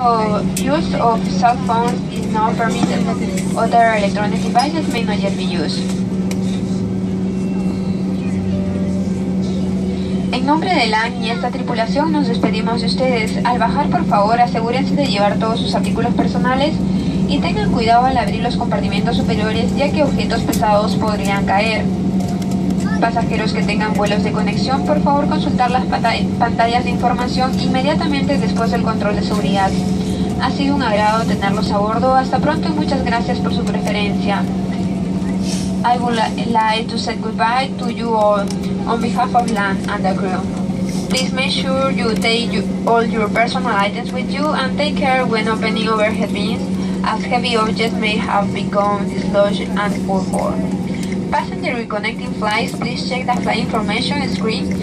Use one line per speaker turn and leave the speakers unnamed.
So, use of cell phones is not permitted. Other electronic devices may not yet be used. En nombre de LAN y esta tripulación nos despedimos de ustedes. Al bajar, por favor, asegúrense de llevar todos sus artículos personales y tengan cuidado al abrir los compartimentos superiores ya que objetos pesados podrían caer. Pasajeros que tengan vuelos de conexión, por favor consultar las pantallas de información inmediatamente después del control de seguridad. Ha sido un agrado tenerlos a bordo. Hasta pronto y muchas gracias por su preferencia. I would like to say goodbye to you all on behalf of LAN and the crew. Please make sure you take all your personal items with you and take care when opening overhead bins as heavy objects may have become dislodged and pulled for. Passenger reconnecting flights, please check the flight information screen